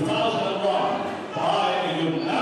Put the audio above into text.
2001 by United.